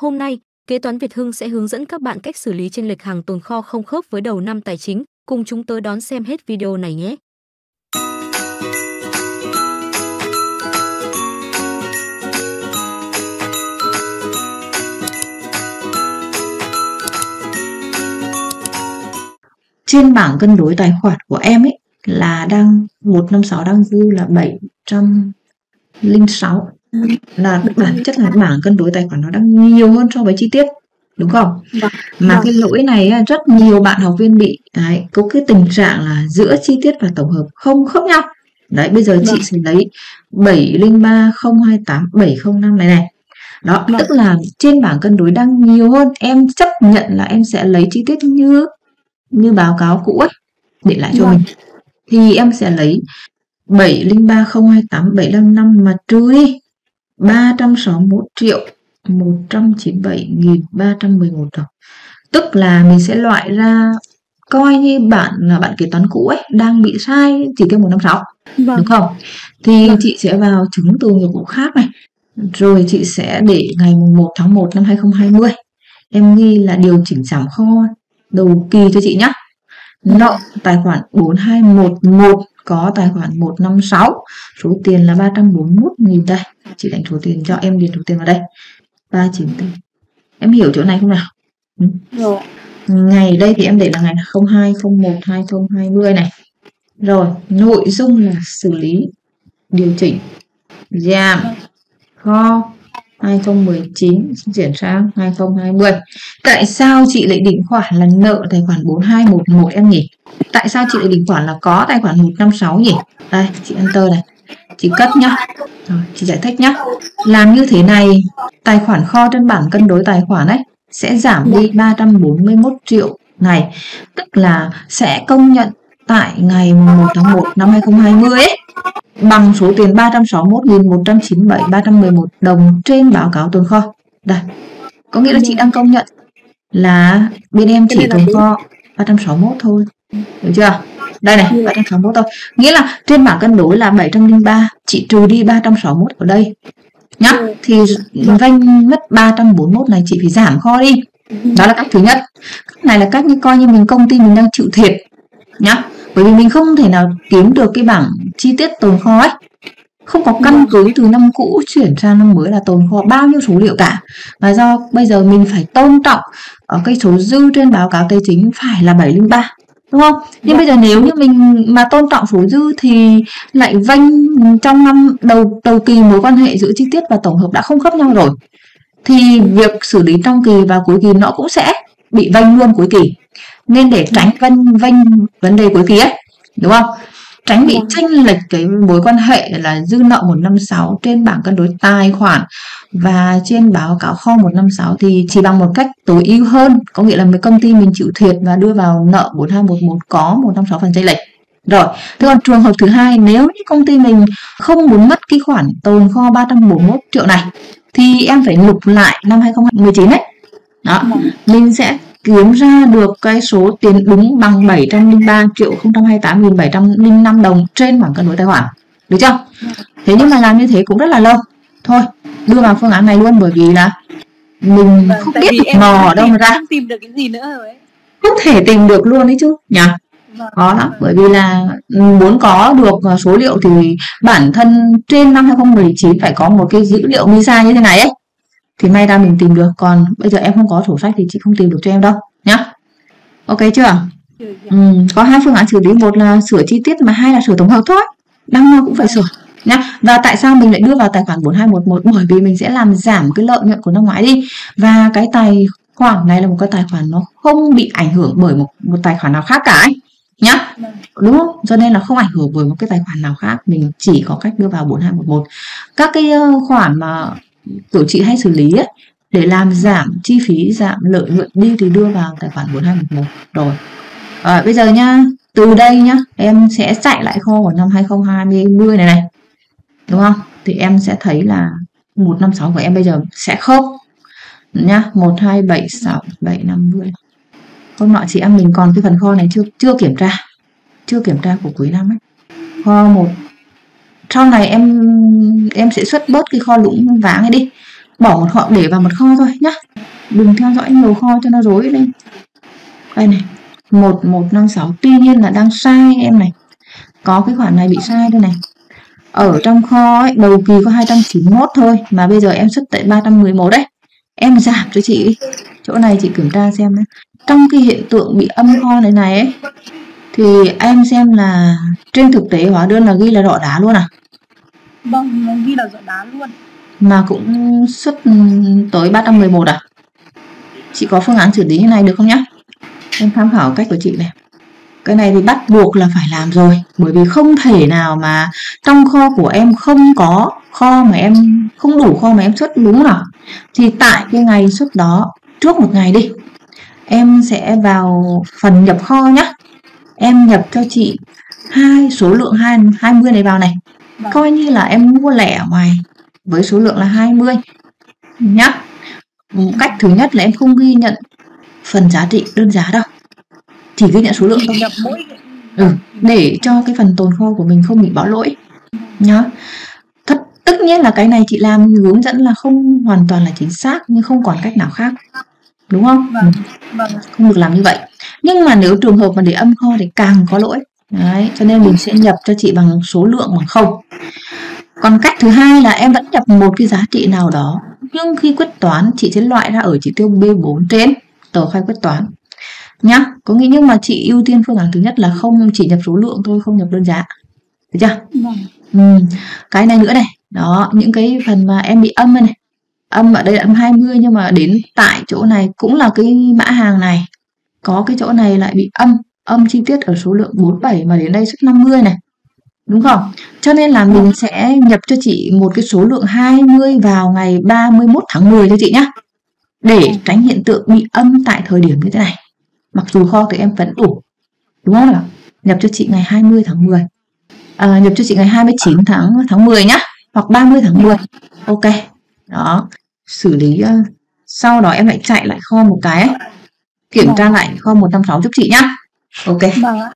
Hôm nay, kế toán Việt Hưng sẽ hướng dẫn các bạn cách xử lý trên lệch hàng tồn kho không khớp với đầu năm tài chính. Cùng chúng tôi đón xem hết video này nhé. Trên bảng cân đối tài khoản của em ấy là đang 156 đang dư là 706 là bản chất là bảng cân đối tài khoản nó đang nhiều hơn so với chi tiết đúng không Vâng. mà Vâng. cái lỗi này rất nhiều bạn học viên bị đấy, có cái tình trạng là giữa chi tiết và tổng hợp không khớp nhau đấy bây giờ chị Vâng. sẽ lấy 703 028 705 này này đó Vâng. tức là trên bảng cân đối đang nhiều hơn em chấp nhận là em sẽ lấy chi tiết như như báo cáo cũ ấy để lại cho Vâng. mình thì em sẽ lấy 703 028 755 mà trừ đi 361 triệu 197.311 đồng. Tức là mình sẽ loại ra coi như bạn là bạn kế toán cũ ấy đang bị sai chỉ tiêu 156 Vâng. đúng không? Thì Vâng. chị sẽ vào chứng từ nghiệp vụ khác này. Rồi chị sẽ để ngày mùng 1 tháng 1 năm 2020. Em ghi là điều chỉnh giảm kho đầu kỳ cho chị nhé. Nợ tài khoản 4211 có tài khoản 156 số tiền là 341.000 đây. Chị đánh số tiền cho em điền số tiền vào đây. 394 em hiểu chỗ này không nào? Rồi. ngày đây thì em để là ngày 02 01 2020 này. Rồi nội dung là xử lý điều chỉnh giảm kho 2019 chuyển sang 2020 tại sao chị lại định khoản là nợ tài khoản 4211 em nhỉ? Tại sao chị lại định khoản là có tài khoản 156 nhỉ? Đây, chị enter này. Chị cất nhá. Rồi, chị giải thích nhá. Làm như thế này, tài khoản kho trên bảng cân đối tài khoản ấy sẽ giảm đi 341 triệu này. Tức là sẽ công nhận tại ngày 1 tháng 1 năm 2020 ấy bằng số tiền 361.197 311 đồng trên báo cáo tồn kho. Đây. Có nghĩa là chị đang công nhận là bên em chỉ tồn kho 361 thôi. Được chưa? Đây này, Ừ. 361 thôi. Nghĩa là trên bảng cân đối là 703, chị trừ đi 361 ở đây. Nhá, Ừ. thì vanh mất 341 này chị phải giảm kho đi. Đó là cách thứ nhất. Cách này là cách như coi như mình công ty mình đang chịu thiệt nhá. Bởi vì mình không thể nào kiếm được cái bảng chi tiết tồn kho ấy. Không có căn cứ từ năm cũ chuyển sang năm mới là tồn kho bao nhiêu số liệu cả. Và do bây giờ mình phải tôn trọng ở cái số dư trên báo cáo tài chính phải là 703. Đúng không? Nhưng bây giờ nếu như mình mà tôn trọng số dư thì lại vanh trong năm đầu đầu kỳ mối quan hệ giữa chi tiết và tổng hợp đã không khớp nhau rồi thì việc xử lý trong kỳ và cuối kỳ nó cũng sẽ bị vanh luôn cuối kỳ nên để tránh vanh vanh vấn đề cuối kỳ ấy đúng không? Tránh bị chênh lệch cái mối quan hệ là dư nợ 156 trên bảng cân đối tài khoản và trên báo cáo kho 156 thì chỉ bằng một cách tối ưu hơn có nghĩa là mấy công ty mình chịu thiệt và đưa vào nợ 4211 có 156 phần chênh lệch. Rồi, thế còn trường hợp thứ hai nếu như công ty mình không muốn mất cái khoản tồn kho 341 triệu này thì em phải lục lại năm 2019 ấy. Đó, mình sẽ kiếm ra được cái số tiền đúng bằng 703 triệu 028.705 đồng trên bảng cân đối tài khoản. Được chưa? Thế nhưng mà làm như thế cũng rất là lâu. Thôi, đưa vào phương án này luôn bởi vì là mình Vâng, không biết được mò ở đâu mà ra. không tìm được cái gì nữa rồi ấy. Không thể tìm được luôn đấy chứ. Nhỉ? Vâng. khó lắm bởi vì là muốn có được số liệu thì bản thân trên năm 2019 phải có một cái dữ liệu MISA như thế này ấy thì may ra mình tìm được. Còn bây giờ em không có sổ sách thì chị không tìm được cho em đâu nhá. Ok chưa? Ừ, có hai phương án xử lý. Một là sửa chi tiết mà hai là sửa tổng hợp thôi. Đăng nào cũng phải sửa nhá. Và tại sao mình lại đưa vào tài khoản 4211 bởi vì mình sẽ làm giảm cái lợi nhuận của năm ngoái đi. Và cái tài khoản này là một cái tài khoản nó không bị ảnh hưởng bởi một một tài khoản nào khác cả ấy nhá. Đúng không? Cho nên là không ảnh hưởng bởi một cái tài khoản nào khác. Mình chỉ có cách đưa vào 4211 các cái khoản mà tổ chị hay xử lý ấy để làm giảm chi phí giảm lợi nhuận đi thì đưa vào tài khoản 4211 rồi. À, bây giờ nhá từ đây nhá em sẽ chạy lại kho của năm 2020 này này. Đúng không? Thì em sẽ thấy là 156 của em bây giờ sẽ khớp. Nhá 1276 750 hôm nọ chị em mình còn cái phần kho này chưa chưa kiểm tra. Chưa kiểm tra của cuối năm ấy. Kho một sau này em em sẽ xuất bớt cái kho lũng vàng này đi. Bỏ một kho để vào một kho thôi nhá. Đừng theo dõi nhiều kho cho nó rối lên. Đây này một một năm sáu. Tuy nhiên là đang sai em này. Có cái khoản này bị sai đây này. Ở trong kho ấy, đầu kỳ có 291 thôi mà bây giờ em xuất tại 311 đấy. Em giảm cho chị chỗ này chị kiểm tra xem đấy. trong cái hiện tượng bị âm kho này này ấy thì em xem là trên thực tế hóa đơn là ghi là đỏ đá luôn à? Vâng, nó ghi là giọt đá luôn. mà cũng xuất tới 311 à? Chị có phương án xử lý như này được không nhá? Em tham khảo cách của chị này. Cái này thì bắt buộc là phải làm rồi bởi vì không thể nào mà trong kho của em không có kho mà em không đủ kho mà em xuất đúng nào thì tại cái ngày xuất đó trước một ngày đi em sẽ vào phần nhập kho nhá em nhập cho chị hai số lượng hai 20 này vào này. Vâng. coi như là em mua lẻ ở ngoài với số lượng là 20 nhá. Cách thứ nhất là em không ghi nhận phần giá trị đơn giá đâu. Chỉ ghi nhận số lượng thôi. Nhập mỗi ừ, để cho cái phần tồn kho của mình không bị bỏ lỗi. Nhá. Tất tất nhiên là cái này chị làm hướng dẫn là không hoàn toàn là chính xác nhưng không còn cách nào khác. Đúng không? Vâng. Vâng. Không được làm như vậy nhưng mà nếu trường hợp mà để âm kho thì càng có lỗi. Đấy cho nên mình sẽ nhập cho chị bằng số lượng bằng không. Còn cách thứ hai là em vẫn nhập một cái giá trị nào đó. Nhưng khi quyết toán chị sẽ loại ra ở chỉ tiêu B4 trên tờ khai quyết toán. Nhá có nghĩa nhưng mà chị ưu tiên phương án thứ nhất là không chỉ nhập số lượng thôi không nhập đơn giá. Được chưa? Vâng. Ừ, cái này nữa này. Đó những cái phần mà em bị âm này âm ở đây là âm 20 nhưng mà đến tại chỗ này cũng là cái mã hàng này có cái chỗ này lại bị âm âm chi tiết ở số lượng 47 mà đến đây xuất 50 này. Đúng không? Cho nên là mình sẽ nhập cho chị một cái số lượng 20 vào ngày 31 tháng 10 cho chị nhá. Để tránh hiện tượng bị âm tại thời điểm như thế này. Mặc dù kho thì em vẫn đủ. Đúng không nào? Nhập cho chị ngày 20 tháng 10 à, nhập cho chị ngày 29 tháng tháng 10 nhá. Hoặc 30 tháng 10 ok. Đó. Xử lý ờ, sau đó em lại chạy lại kho một cái kiểm tra lại kho 156 giúp chị nhá. Ok. Vâng ạ